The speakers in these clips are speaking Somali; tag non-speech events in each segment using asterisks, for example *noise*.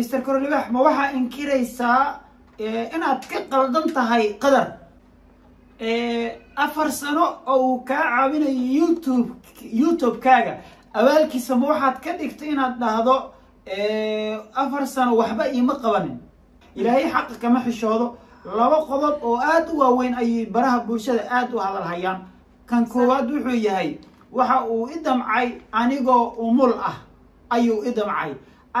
ister korolibax ma waxaa inkiraysaa inaad ka qaldan tahay qadar? Afar sano oo uu kaa caawinayo youtube youtube-kaaga. Abaalkiisa ma waxaad ka dhigtay inaad dhahdo afar sano waxba iima qabanin. Ilaahay xaqa kama xishoodo. Laba qodob oo aada u waaweyn ayay baraha bulshada aada u hadalhayaan kan koowaad wuxuu yahay waxa uu i damcay anigoo umul ah. Ayuu i damcay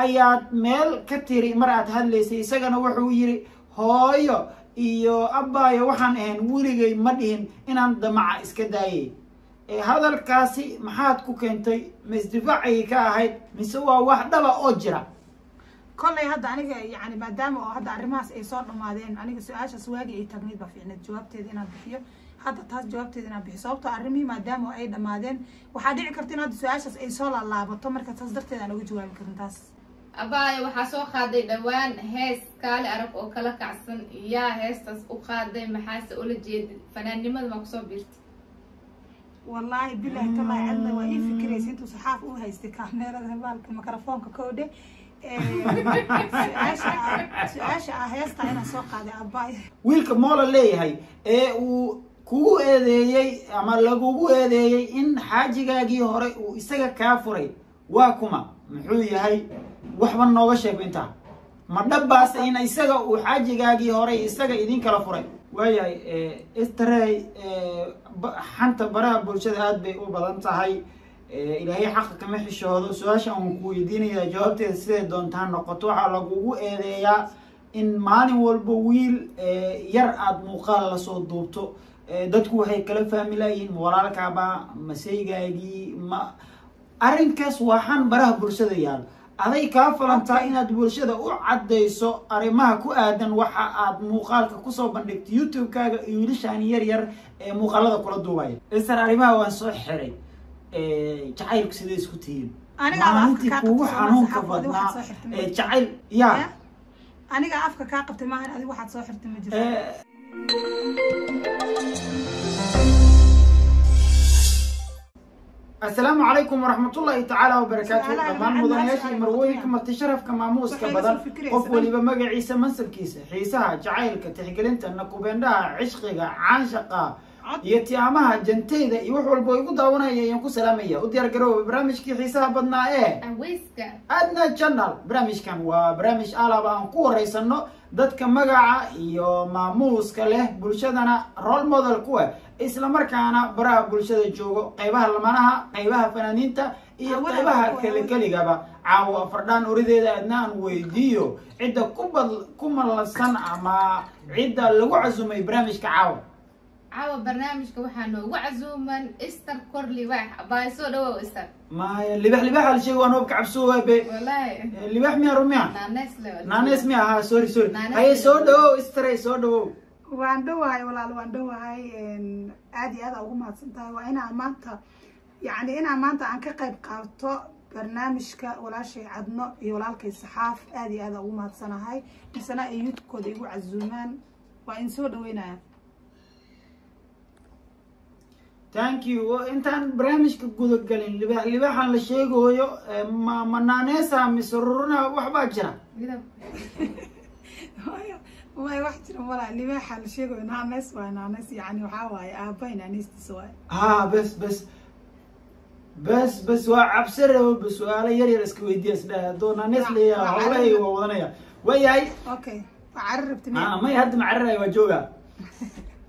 ayaad meel ka tiri mar aad hadlaysay isagana wuxuu yidhi hooyo iyo abbaayo waxaan ahayn weligay ma dhihin inaan damaca iska daayay. Hadalkaasi maxaad ku keentay ma ka ahayd mise waa wax dhaba oo jira? Kollay hadda aniga yani maadaama oo hadda arrimahaas ay soo dhammaadeen aniga su'aashaas waagi ay tagnayd baa fiicneed jawaabteeda inaan bixiyo. Hadda taas jawaabteeda inaan bixiyo sababtoo arrimihii maadaama ay dhammaadeen waxaa dhici karta in hadda su'aashaas ay soo laalaabato marka taas darteed aan uga jawaabi karin taas abaayo waxaa soo qaaday dhowaan hees kaali arag oo kala kacsan. Yaa heestaas u qaaday maxaase ula jeedid fanaannimada maa ku soo biirtay? Wallaahi bilahi talaahi cadna waa ii fikiraysa intuu saxaaf u haystay kaameerada baalka mikrofoonka koodhe su'aasha ah heesta inaan soo qaaday abaay wiilka moola leeyahay ee uu kugu eedeeyey ama lagugu eedeeyey in xaajigaagii hore uu isaga kaa furay waa kuma muxuu yahay waxba nooga sheeg intaa ma dhabbaase in isaga uu xaajigaagii hore isaga idin kala furay. Waayahay strey xanta baraha bulshada aada bay u badan tahay. Ilaahay xaqa kama xishoodo su'aasha aan ku weydiinaya jawaabteeda siday doontaa noqoto. Waxaa lagugu eedeeyaa in maalin walba wiil yar aada muuqaal la soo duubto. Dadku waxay kala fahmi layihiin walaalkaaba maseygaagii ma arrinkaas waa xan baraha bulshada yaal aday kaa falantaa inaad bulshada u caddayso arrimaha ku aadan waxa aad muuqaalka ku soo bandhigto youtube-kaaga iyo wiilashaan yar yar ee muuqaalada kula duubaya. Isar arrimaha waan soo xiray. Jacaylku siday isku tihiin? Maalintii kugu xanuunka badnaa. jacayl ya aniga afka kaa qabtay maahan adiga waxaad soo xirtay ma jirto السلام عليكم ورحمة الله تعالى وبركاته. دمان مدنياشي مرويك ما تشرف كماموس كبدن. قف وليبا مقع عيسى منسب كيسة. حيسها جعيلك تحقل انت أنكو بيندها عشقك عاشقا iyo tiamaha janteyda iyo wax walba igu daawanaya ayaan ku salaamaya. U diyaar garooba barnaamijkii xiisaha badnaa ee adna channel. Barnaamijkan waa barnaamij alaba aan ku wareysano dadka magaca iyo maamuuska leh bulshadana role model ku ah isla markaana baraha bulshada joogo qaybaha lamanaha qaybaha fanaaniinta iyo qaybaha kelekeligaba caawo afardhaan orideeda adna aan weydiiyo cidda kubad ku malladsan ama cidda lagu casumay barnaamijka caawa caawa barnaamijka waxaa noogu casuuman ister kor libaax abaay soo dhawow ister maya libax libaxa la sheegi waa noobka cabsoowa be wallaahi libax miya rumiya naanees le miya ahaa sorry sorry. Haye soo dhawow istray soo dhawow waan dhowahay walaal waan dhowahay. Aad iyo aada ugu mahadsan tahay waa inaan maanta yacni inaan maanta aan ka qayb qaato barnaamijka walaashay cadno iyo walaalkay saxaaf aad iyo aada ugu mahadsanahay misena ay youtubekooda igu casuumaan. Waa in soo dhaweynaya thank you. Intaan barnaamijka gudagelin libax libaxan la sheegayo eh, ma ma naaneesa mise ruruna waxbaa jira. Midab way wax jira walaa libaaxa la sheegayo naaneys waa naaneys yani waxaa waaye aabay naaneystiisa waay ha bes bes bes bes waa cabsarawo bes su'aalo yar yar iska weydiiya isdhaha hadduu naanees leeyaha Waa- waa howlahay waa wadanaya. Waayahay okay waa cari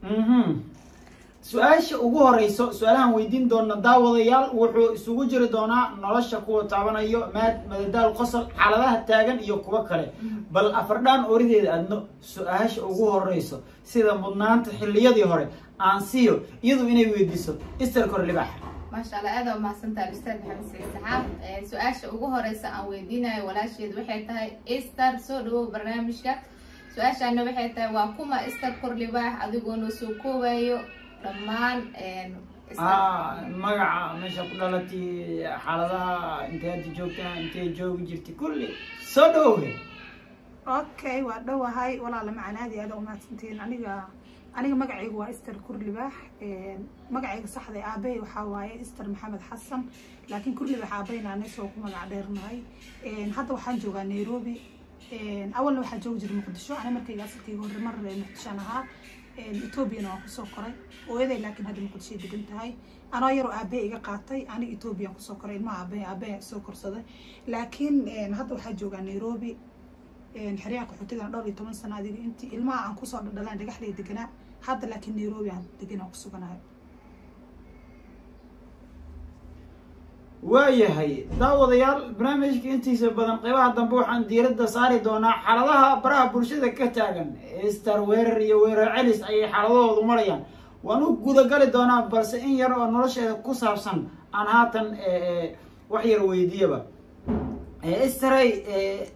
*laughs* su'aasha ugu horeyso su'aalahan weydiin doona daawadayaal wuxuu isugu jiri doonaa nolosha kuwa taabanayo maad madadaal qosol xaaladaha taagan iyo kuwo kale. Bal afardhaan orideeda adno su'aasha ugu horeyso sida mudnaanta xilliyadii hore aan siiyo iyadu inay weydiiso ister kor libaax. Maasha allah aada waa mahadsantahay ustaad maxamed saciid saxaab su'aasha ugu horeysa aan weydiinayo walaasheed waxay tahay ister soo dhawow barnaamijka. Su'aashaana waxay tahay waa kuma ister kor libaax adigoo noo soo koobayo dhammaan ah magaca meesha ku dhalatay xaaladaha intay hadda joogtaa intay joogi jirtay kulli soo dhawowhe okay waa dhowahay walaala macaan aad iyo aada umahadsantihiin aniga aniga magacaygu waa ister kurlibaax magacayga saxda ee aabbahay waxaa waaye ister maxamed xasan laakiin kurlibaax aabbahay naaneys oo ku magac dheernahay hadda waxaan joogaa nairobi awalna waxaa joogi jiray muqdisho ani markayga asalkayga hore mar muqdishoan ahaa etoobiyana waan ku soo koray. Hooyaday laakiin hadda muqdishoay degan tahay. Anoo yaroo aabbe iga qaatay. Aniga etoobiyaan ku soo koray. Ilmaha aabe aabe soo korsaday. Laakiin hadda waxaa joogaa nairobi. Xeryaha qaxootigan dhowr iyo toban sano adiga intii ilmaha aan ku soo dhadhalaan dhagaxlay deganaa. Hadda laakiin nairobi aan degan aan kusuganahay waayahay. Daawadayaal barnaamijka intiisa badan qeybaha dambe waxaan diiradda saari doonaa xaaladaha baraha bulshada ka taagan. Star weerar iyo weerar celis ayay xaaladahoodu marayaan. Waan u gudagali doonaa balse in yar oo nolosheeda ku saabsan aan haatan wax yar weydiiyaba. Staray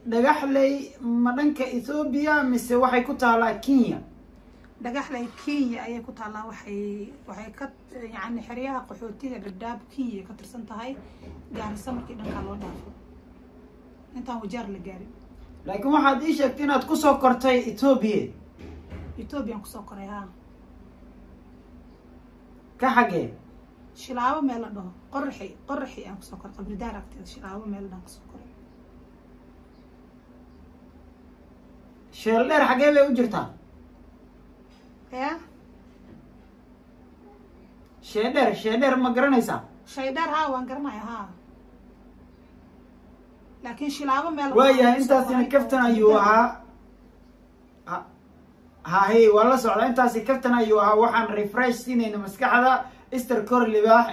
dhagaxley ma dhanka ethoobiya mise waxay ku taalaa kenya dhagaxlay kenya ayay ku taallaa waxay waxay ka yani xeryaha qaxootiga dhadhaab kenya ay ka tirsan tahay gaarisa markii dhankaa loo dhaafo. Intaan wajaar la gaarin. Laakiin waxaad ii sheegtay inaad ku soo kortay ethoobiya ethoobiyan ku soo koray haa. Ka xagee shilaabo meel la dhaho. Qoraxi qoraxi aan ku soo koray qabridaar agteeda shilaabo meel dhan ku soo koray. Sheel dheer xagee bay u jirtaa ya sheedheer sheedheer ma garanaysaa shaydheer haa waan garanaya haa laakiin shilaabo meel waayahay intaasina kaftan ayuu ahaa hahe waa la socdaa intaasi kaftan ayuu ahaa waxaan refresh siinayna maskaxda ester cor libaax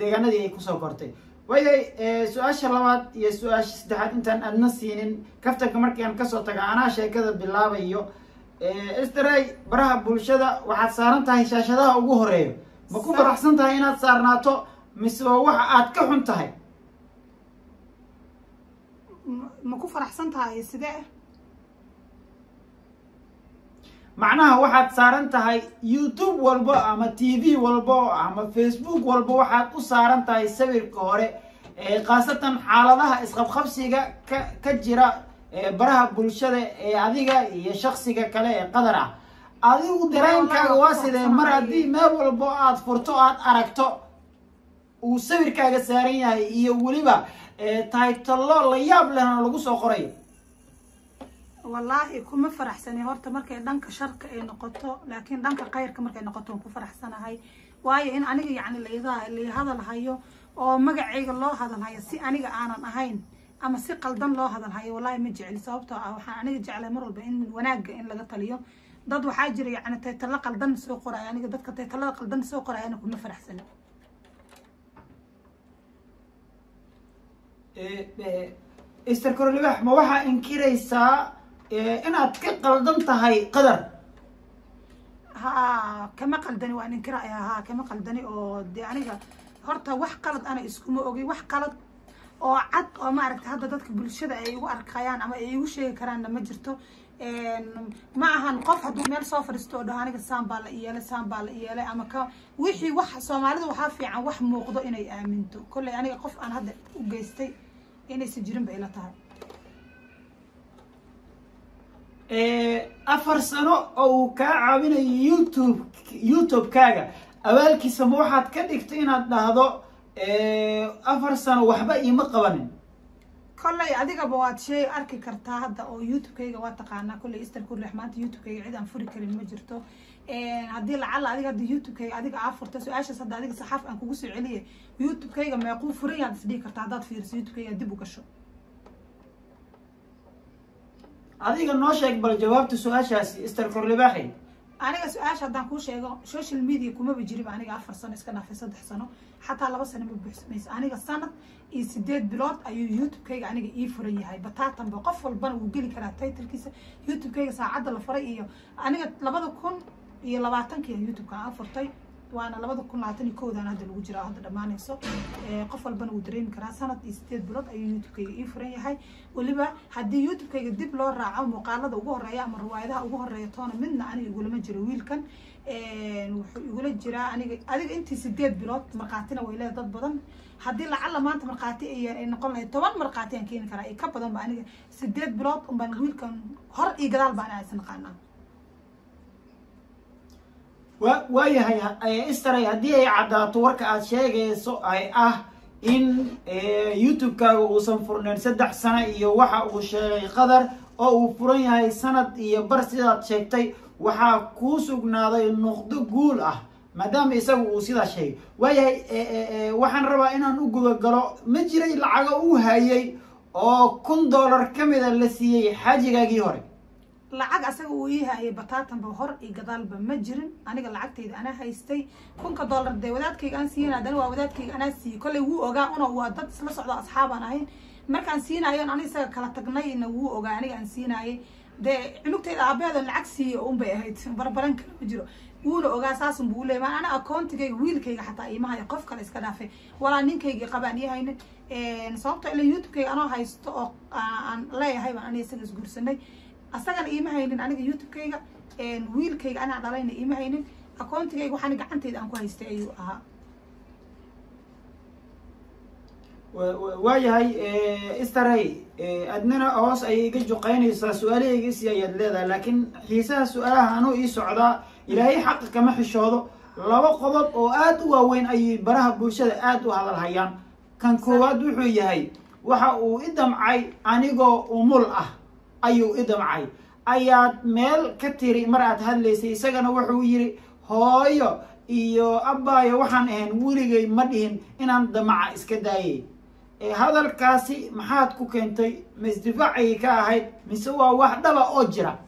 deegaanadii ay ku soo kortay waayahay su'aasha labaad iyo su'aasha saddexaad intaan aadna siinin kaftanka markii aan ka soo taga anaa sheekada bilaabayo esteray baraha bulshada waxaad saaran tahay shaashadaha ugu horeeyo ma ku faraxsan tahay inaad saarnaato mise waxa aad ka xun tahay? Ma ku faraxsan tahay sidee macnaha waxaad saaran tahay youtube walbo ama t v walbo ama facebook walbo waxaad u saaran tahay sawirka hore khaasatan xaaladaha isqabqabsiga ka ka jira baraha bulshada ee adiga iyo shaksiga kale ee qadar ah. Adigu dareenkaaga waa sidee? mar haddii meel walbo aad furto aad aragto uu sawirkaaga saaran yahay iyo weliba taytalo la yaab lehna lagu soo qorayo. Wallaahi kuma faraxsani. Horta markay dhanka sharka ay noqoto laakiin dhanka khayrka markay noqoto ku faraxsanahay. Waayo in aniga yacni lay hadal hayo oo magacayga loo hadal hayo si aniga aanan ahayn ama si qaldan loo hadal hayo wallaahi ma jecli sababtoo ah waxaan aniga jeclay mar walba in wanaagga in laga taliyo dad waxaa jira yacni taytalo qaldan soo qoraya aniga dadka taytalada qaldan soo qorayana kuma faraxsani ester corolibax ma waxaa inkiraysaa inaad ka qaldan tahay qadar haa kama qaldani waan inkiraya haa kama qaldani oo dee aniga horta wax qalad ana iskuma ogay wax qalad oo cad oo maaragtay hadda dadka bulshada ay igu arkayaan ama ay igu sheegi karaanna ma jirto ma ahan qof hadduu meel soo fadhiisto oo dhaho aniga saan baa la iyeelay saan baa la iyeelay ama ka wixii wax soomaalida waxaa fiican wax muuqdo inay aaminto. Kolley aniga qof aan hadda u geystay inaysan jirin ba ila tahay. Afar sano oo uu kaa caawinayo youtube youtube-kaaga abaalkiisa ma waxaad ka dhigtay inaad dhahdo إيه، أفرسان وحبا إيما قوانين كل أديك بوات شيء أركي كرتا هذا أو يوتيوب كي جوات قانا كل إستر كل رحمات يوتيوب كي عيد أم فوري مجرتو. إيه، إن هذيل على أديك هذا يوتيوب كي أديك عفر تسو عشة صد أديك صحاف أنكو جوس عليه يوتيوب كي جم يقول فوري عند فدي كرتا هذا في رز يوتيوب كي يدبو كشو. أديك النوش أكبر جواب تسو عشة إستر كل بحي aniga su'aasha haddaan kuu sheego social media kumaba jiriba aniga afar sano iska dhaafay saddex sano. Xataa laba sano ma buuxsamayso aniga sanad iyo sideed bilood ayuu youtube-kayga aniga ii furan yahay. Bataatanba qof walbana wuu geli karaa titlkiisa youtube-kayga saacadda la faray iyo aniga labada kun iyo labaatankiia youtube-ka aan furtay وأنا لابد كل عتني كود أنا هذا الوجرة هذا ما نسوا إيه، قفل بن ودرين كنا سنة استيت برد أي يوتيوب كي يفرن يحي واللي بقى هدي يوتيوب كي يدي بلا رعاة مقالة ده وهو رعاة من رواية ده وهو رعاة أنا من أنا يقول ما جرويل كان. إيه، يقول الجرا أنا أدي أنت استيت برد مرقعتنا ولا ضد بدن. هدي لعل ما أنت مرقعتي إيه إن قلنا طبعا مرقعتين كين كرا. إيه كبدن بقى. أنا استيت برد ومن جرويل كان هر إيه جدال بقى أنا سنقانا. Waayahay istaray haddii ay caddaato warka aad sheegayso ay ah in youtube-kaaga uusan furnayn saddex sano iyo waxa uu sheegay qadar oo uu furan yahay sanad iyo bar sidaad sheegtay waxaa kuu sugnaaday nuqdo guul ah maadaama isaga uu sidaa sheegay. Waayahay waxaan rabaa inaan u gudagalo. Ma jiray lacago uu hayay oo kun dollar ka mida la siiyey xaajigaagii hore لعق أسوي وياها أي بطاطا بهر أي جدال بمجرن أنا قال لعقت إذا أنا هيستي كون كدولار ده وذات كي أنا سينا ده وذات كي أنا سي كل هو أجا أنا هو ضد سلسة على أصحابنا هين ما كان سينا هين أنا سك كلا تقني إنه هو أجا أنا كان سينا هين ده إنه كتير عبيه ده العكس هي أم بهيت بربران كل مجرو هو أجا ساس بقول ما أنا أكونت كي ويل كي حتى إيه ما هي قف كلا إسكدافة ولا نين كي قباني هين إيه نصابته على يوتيوب كي أنا هيستو أن لا هاي ما أنا سك جورسني asagana iima haynin aniga youtubekayga wiilkayga anaa dhalayna iima haynin accountigayga waxaana gacantayda aan ku haystay ayuu ahaa. Waayahay istaray adnina hoos ayay iga juqaynaysaa su'aalahaygiisi ayaad leedahay laakiin xiisaha su'aalaha anuu ii socdaa ilaahay xaqa kama xishoodo laba qodob oo aada u waaweyn ayay baraha bulshada aada u hadal hayaan. Kan koowaad wuxuu yahay waxa uu i damcay anigoo umul ah ayuu i damcay. Ayaad meel ka tiri mar aad hadlaysay isagana wuxuu yidhi hooyo iyo abbaayo waxaan ahayn weligay ma dhihin inaan damaca iska daayay hadalkaasi maxaad ku keentay ma isdifaacayay ka ahayd mise waa wax dhaba oo jira?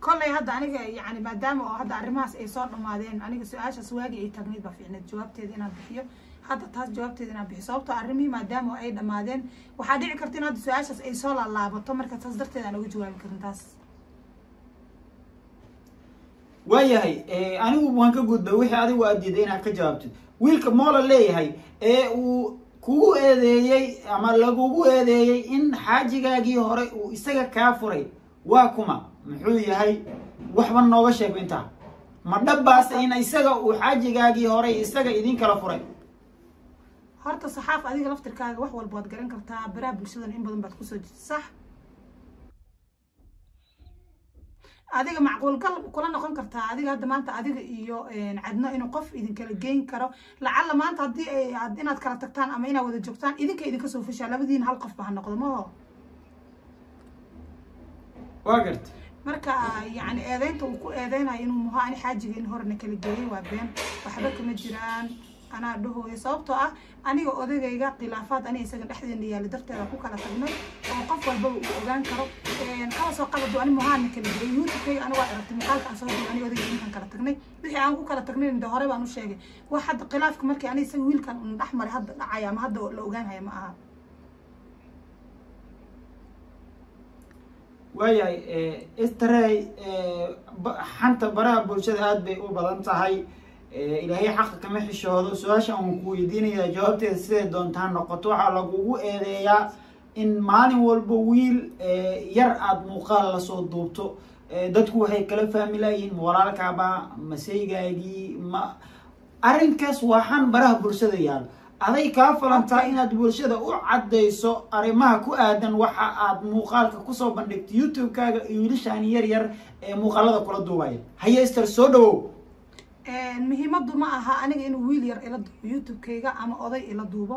Kollay hadda aniga yani maadaama oo hadda arrimahaas ay soo dhammaadeen aniga su'aashaas waagii ay tagnayd baa fiicneed jawaabteeda inaan bixiyo hadda taas jawaabteeda inaan bixiyo sababtoo arrimihii maadaama ay dhammaadeen waxaa dhici karta in hadda su'aashaas ay soo laalaabato marka taas darteed aan uga jawaabi karin taas. Waayahay anigu waan ka gudbay wixii adigu aad diiday inaad ka jawaabtid wiilka moola leeyahay ee uu kugu eedeeyey ama lagugu eedeeyey in xaajigaagii hore uu isaga kaa furay. Waa kuma. Muxuu yahay waxba nooga sheeg intaa ma dhabbaas in isaga uu xaajigaagii hore isaga idin kala furay هرت الصحافة هذه لفت الكاج وحول البوت قرين كرتا براب مش لين بدون بعد كوسج صح؟ هذه معقول كل كلنا خن كرتا هذه هاد ما أنت هذه يو إيه، إن عدنا إنه قف إذا كلا جين كرا لعل ما أنت هذي عدنا إيه، تكرت تكتان أما إنا وذا جوكتان إذا كي إذا كسو فيش على بدين هالقف بهالنا قدما واقرت. مركا يعني أذين تو أذين هاي إنه مهاني حاجة إنه هرنا كلا جين وابين وحبك مجران. Anaa dhahooya sababtoo ah aniga odagayga khilaafaad aniga isaga dhexdeena yaali darteeda ku kala tagnay oo qof walbaba uu ogaan karo. Kala soo qabado ani muhaana kala geeyay youtubekayga aniga waa aragtay muuqaalka aan soo diray aniga odagayga intaan kala tagnay. Wixii aan ku kala tagnay de hore baan u sheegay. Wax hadda khilaafka markii aniga isaga wiilkan un dhex maray hadda dhacaya ama hadda la ogaanhaya ma aha. Waayahay strey xanta baraha bulshada aada bay u badan tahay ilaahay xaqa kama xishoodo su'aasha aan ku weydiinaya jawaabteeda siday doontaa noqoto. Waxaa lagugu eedeeyaa in maalin walba wiil yar aada muuqaal la soo duubto. Dadku waxay kala fahmi layihiin walaalkaaba maseygaagii ma arrinkaas waa baraha bulshada yaal. Aday kaa falantaa inaad bulshada u caddayso arrimaha ku aadan waxa aad muuqaalka ku soo bandhigto youtube-kaaga iyo wiilashaan yar yar ee muuqaalada kula duubaya haye ster soo dhawow muhiimadu ma aha aniga inuu wiil yar ila duubo youtube-kayga ama oday ila duubo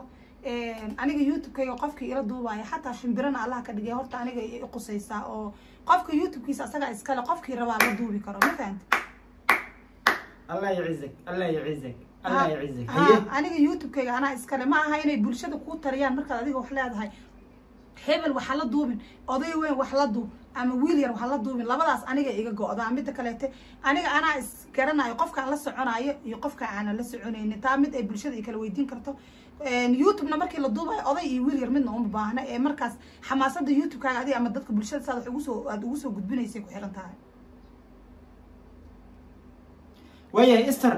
aniga youtube-kayga qofkii ila duubaya xataa shimbirana allaha ka dhigay horta aniga i qusaysaa oo qofka youtube-kiisa asagaa iskale qofkii rabaa la duubi karo ma fahamti allah yacizak allah yacizak allah yacizak haye aniga youtube-kayga anaa iskale ma aha inay bulshada kuu tariyaan markaad adiga wax leedahay hebel waxa la duubin oday weyn wax la duub ama wiil yar duubin. Labadaas aniga iga go-daa midda kaleete aniga anaa isgaranayo qofkaan la soconayo iyo qofka aanan la soconaynin. Taa mid ay bulshada ay kala weydiin karto. Youtube-na markii la duubayo oday iyo wiil yar midna uma baahna ee markaas xamaasada youtube-kaaga adiga ama dadka bulshada saad wax ugu soo aada ugu soo gudbinaysay ku xiran tahay. Waayahay ister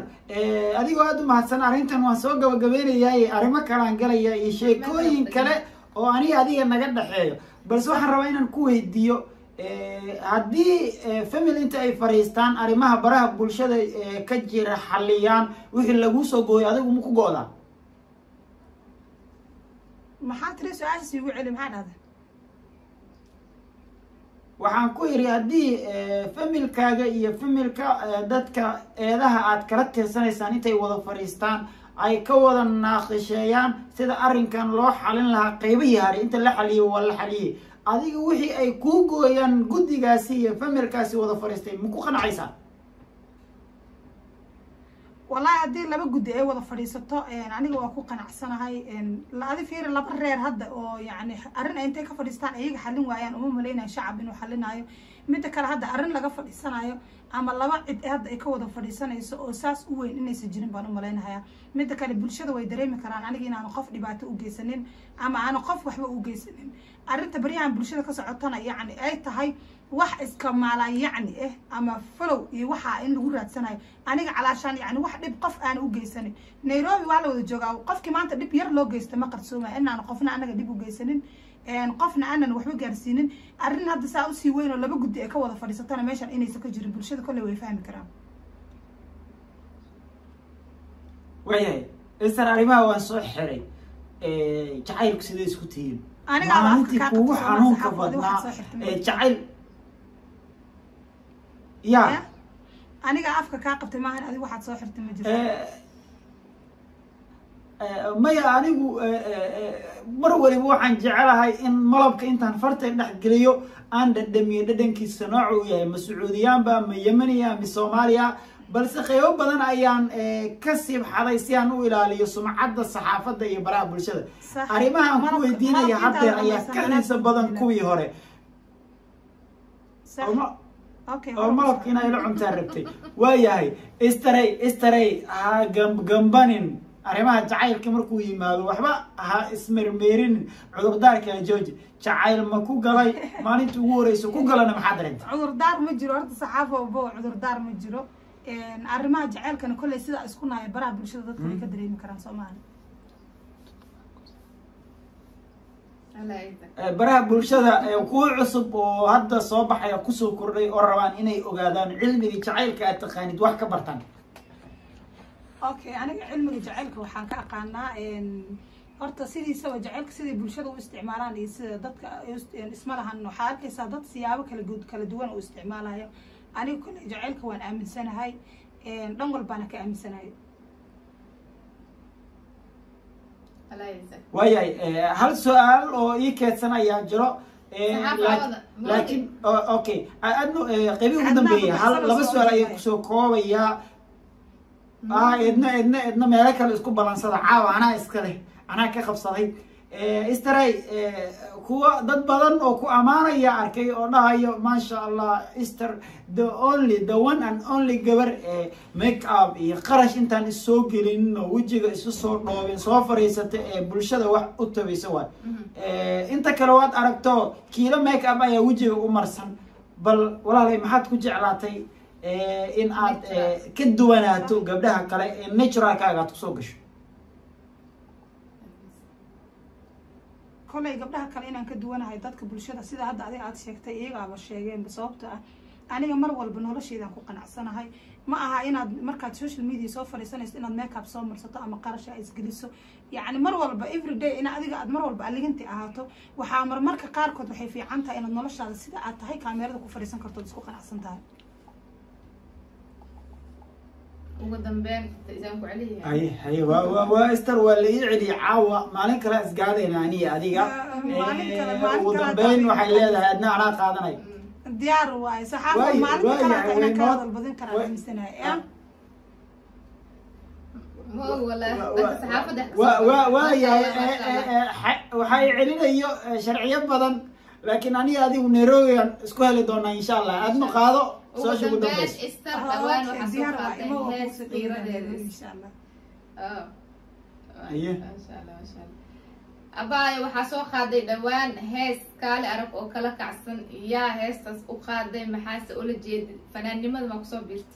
adigoo aada u mahadsan arrintan waan soo gabagabeynayaa arrimo kalaan galaya iyo sheekooyin kale oo aniga adiga naga dhexeeyo balse waxaan rabaa inaan ku weydiiyo haddii family inta ay fadhiistaan arrimaha baraha bulshada ka jira xaliyaan wixii laguu soo gooyo adigu ma ku go-daa maxaa tiri su'aashaas igu celi maxaa dhahda? Waxaan ku yidhi haddii familkaaga iyo familka dadka eedaha aad kala tirsanaysaan intay wada fadhiistaan ay ka wada naaqisheeyaan sida arrinkan loo xalin lahaa qeybihii haray inta la xaliyey waa la xaliyey adiga wixii ay kuu gooyaan guddigaasi iyo familkaasi wada fadhiistay ma ku qanacaysaa wallahi haddii laba guddi ay wada fadhiisato aniga waa ku qanacsanahay adi fiiri laba reer hadda oo yani arrin ay intay ka fadhiistaan iyaga xallin waayaan uma malaynaya shacab inuu xallinayo. Midda kale hadda arrin laga fadhiisanayo ama laba cid hadda ay ka wada fadhiisanayso oo saas u weyn inaysan jirin baan u malaynaya midda kale bulshada way dareemi karaan aniga inaanu qof dhibaato u geysanin ama aanu qof waxba u geysanin. Arrinta baryahan bulshada ka socotana yacni ay tahay wax iska maalaa yacni ah ama falow iyo waxaa in lagu raadsanayo. Aniga calaashaan yani wax dhib qof aana u geysanin. Nairobi waa la wada joogaa. Qofkii maanta dhib yar loo geysta ma qarsoomaya inaanu qofna anaga dhib u geysanin qofna aanan waxba gaarsiinin. Arrin hadda saa u sii weyn oo laba guddi ay ka wada fadhiisatana meeshan inaysan ka jirin. Bulshada kolley way fahmi karaan. Waayahay isar arrimaha waan soo xiray. Jacaylku siday isku tihiin? Maalintii qabto, xanuunka badnaa. jacayl ya Eh? aniga afka kaa qabtay maahan adigu waxaad soo xirtay ma jirto Eh, eh, maya anigu mar waliba waxaan jecelahay in malabka intaan farta dhex geliyo aan dhadhamiyo dhadhankiisa nooca uu yahay ma sacuudiyaanba ma yemaniya ma soomaaliya balse qeybo badan ayaan ka siibxaday si aan u ilaaliyo sumcadda saxaafadda iyo baraha bulshada Sax. arrimahan ku weydiinaya haddeer ayaa ka xiisa badan kuwii hore. Oo malabka inay la cuntaan rabtay. Waayahay istarey istarey ha gam- gambanin. Arrimaha jacaylka markuu yimaado waxba ha ismermeerinin cudurdaarkala jooji jacayl ma ku galay? *laughs* Maalinta ugu horeysa ku galana maxaa dareenta cudurdaar ma jiro horta saxaafo bo cudurdaar ma jiro. Arrimaha jaceylkana kolley sidaa isku naaya baraha bulshada dadka way ka dareemi karaan soomaali baraha bulshada eh, kuwa cusub oo hadda soo baxaya ku soo kordhay oo rabaan inay ogaadaan cilmiga jacaylka aad taqaanid wax ka bartaan okay aniga cilmiga jaceylka waxaan ka aqaanaa horta sidiisaba jaceylka siday bulshada u isticmaalaan iyo sida dadka isma lahan waxaa arkaysaa dad siyaabo kala gu- kala duwan u isticmaalayo aniga kolley jaceylka waan aaminsanahay dhan walbaana ka aaminsanahay آه، هل سؤال أو إيه كات سنة يا جرو؟ آه، لكن آه، أوكي. أنا قبل هذا بيا هل لبس سؤال يا شوكو ويا آه إدنا إدنا إدنا مالك الأسكوب بالانصار عاو أنا إسكره أنا كخب صحيح istaray kuwa dad badan oo ku ammaanaya arkay oo dhahayo maasha allah easter the only the one and only gabar ee make up iyo qarash intaan issoo gelinin oo wejiga isu soo dhoobin soo fariisata ee bulshada wax u tabaysa waay inta kale waad aragto kiilo make up ayaa wejiga u marsan bal walaalay maxaad ku jeclaatay eh, in aad eh, ka duwanaato gabdhaha kale ee naturalkaaga aad ku soo gasho كل جبرها كلينا كدوان عيدات كبلشة سيدا هاد عادي عاد شكت إيجا بشيء بصوبة أنا يوم مرول بنور شيء ده كقناع سنة هاي ما ها إنا مركز سوشيال ميديا سوفر سنة إنا ميك أب سومر سطع مقارشة إز جلسو يعني مرول بإيفري داي إنا أذى قد مرول بقلي أنت أهاتو وحامر مركز قارك وتحي في عنتها إنا نورش على سيدا عاد هاي كاميرا ده كفر سنة كرتون سكو قناع سنة هاي waa waa waa la ii celiyay caawa maalin kale isgaadayna aniga adiga. Eh, ugu dambeyn waxay leedahay adna anaa qaadanay. Diyaar waaye. Maalinta kale hata inaan karaa Ah. eh? wa wa waayahay waxay celinayo eh, sharciyo badan. Laakiin aniga adigu nairobian isku heli doonaa insha allah. Adna qaado ugu dambaysa istar dhawaan waxaa soo qaatay hees qiiradeeda insha allah. Aye. Masha Allah, masha Allah. abaayo waxaa soo qaaday dhawaan hees kaali arag oo kala kacsan yaa heestaas u qaaday maxaase ula jeedid fanaannimada ma ku soo biirta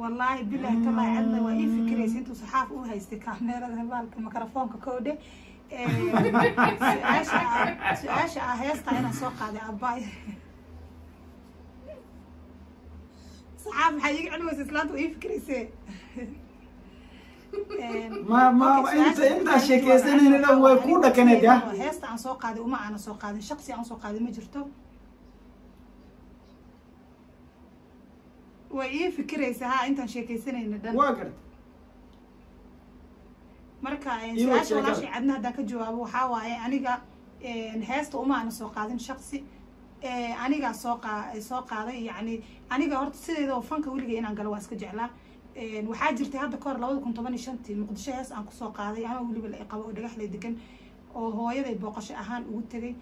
wallaahi bilahi talaahi cadna waa ii fikiraysa intuu saxaaf u haystay kaamerada baalka mikrofoonka koodhe su'aasha ah heesta inaan soo qaaday abaay saxaaf maxaa iiga celweysa islaanta ii fikirayse ma ma inta intaa sheekeysanayna way ku dhakaneed ya? heesta aan soo qaaday uma aana soo qaadin shaqsi aan soo qaaday ma jirto? Way ii fikiraysa ha intaan sheekeysanayna dhan. Waa garta marka Iyo su'aasha walaashay cadna haddaan ka jawaabo waxaa waaye aniga heesta uma aana soo qaadin shaqsi anigaa soo qa soo qaaday yacni aniga horta sideeda oo fanka weliga inaan galo waa iska jeclaa. Waxaa jirtay hadda kahor labada kun toban iyo shantii muqdisho hees aan ku soo qaaday anoo weliba la qabo oo dhagaxley degan oo hooyaday booqasho ahaan ugu tegay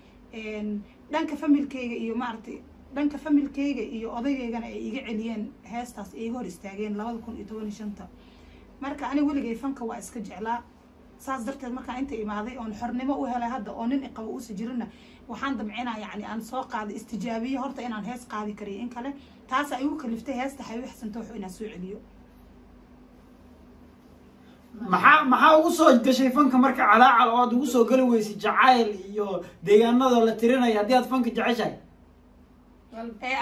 dhanka familkeyga iyo maaragtay dhanka familkeyga iyo odageygana ay iga celiyeen heestaas iga hor istaageen labada kun iyo toban iyo shanta marka aniga weligay fanka waa iska jeclaa. Saas darteed markaan inta imaaday oon xornimo u helay hadda oo nin iqabo uusa jirina waxaan damcinaa yacni aan soo qaaday istijaabiye horta inaan hees qaadi kariyo in kale. Taasa igu kaliftay heesta xabiib xasan tooxo inaan soo celiyo. Maxaa maxaa ugu soo gashay fanka marka calaacal oo aad ugu soo geli weysay jacayl iyo deegaanada la tirinayo haddii aad fanka jeceshahay?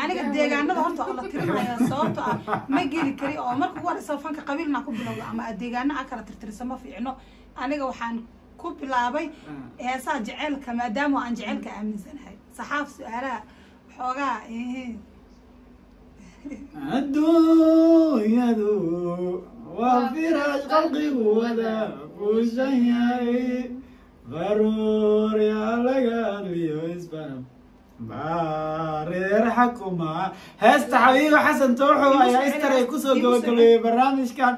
Aniga deegaanada horta la tirinaya sababto ah ma geli kari oo marka ugu horeysa fanka qabiilna ku bilowda ama deegaana a kala tirtirisa ma fiicno. Aniga waxaan ku bilaabay heesaha jeceelka maadaama aan jeceelka aaminsanahay. Saxaaf su'aalaha xoogaa adduunyadu waa firaash qalqigu wada fuushan yahay qaruur yaa laga adliyo isbana bareer xakuma heesta xabiiba xasan tooxo ayaa istar ay ku soo gabagabeeyey barnaamijkan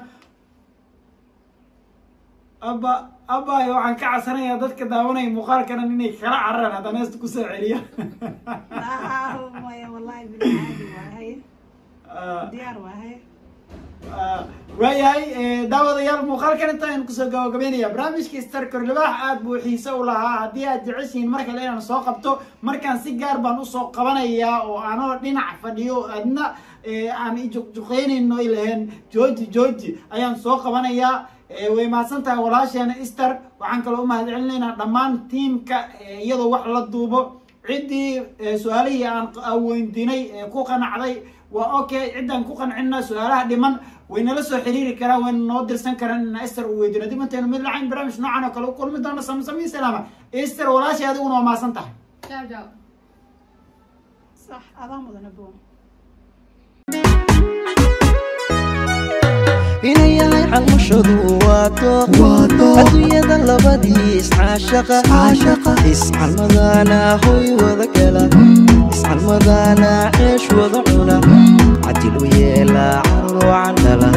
abba abbayo waxaan ka casanayaa dadka daawanaya muuqaalkanan inay kala cararaan haddaan heesta ku soo celiyo. Maya wallahi bilcaadi waahay diyaar waahay waayahay daawadayaal muuqaalkan intaan ku soo gabagabeynaya barnaamijka star korlibaax aad buu xiise u lahaa. Haddii aad jeceshihiin mar kale inaan soo qabto markaan si gaar baan u soo qabanayaa oo aanoo dhinac fadhiyo adna aan ijuqjuqeynayno ay laheen georgi georgi ayaan soo qabanayaa way mahadsan tahay walaasheena easter. Waxaan kaloo u mahad celinaynaa dhammaan tiamka iyadoo wax la duubo. Ciddii su'aalihii aan weydiinay ku qanacday waa okay ciddaan ku qancina su'aalaha dhiman. Waynala soo xiriiri karaan wayna noo dirsan karaan inaa easter u weydiino. Dib intaynu mid lacayn barnaamij noocan oo kale u kulmi doono samsamiin salaama. Easter walaashay adiguna waa mahadsan tahay ciao ciao. Sax inay yahay xalmashadu waa dooq adduunyada labadii iscaashaqa iscalmadana hoy wada gala iscalmadana ceesh wada cuna cadil u yeelaa carur wacan dhala